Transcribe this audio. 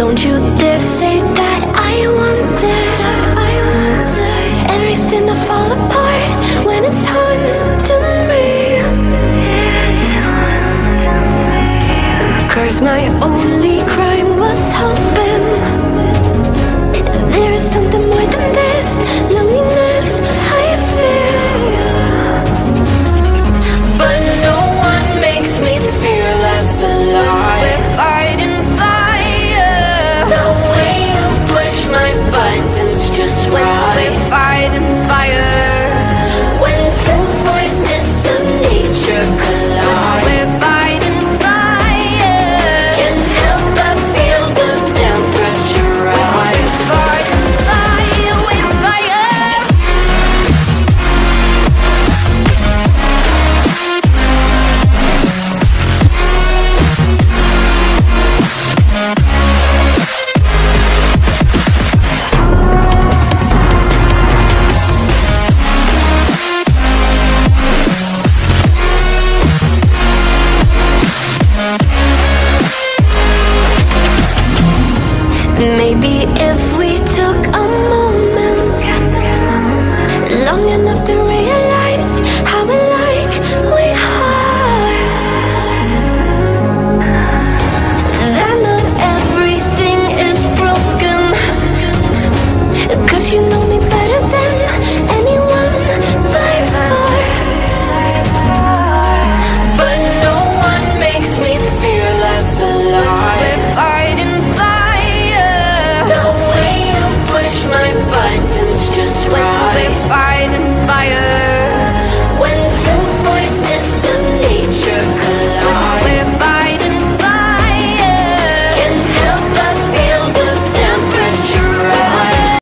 Don't you dare say that I wanted everything to fall apart when it's haunting me. Cause my only crime Maybe if we took a moment long enough to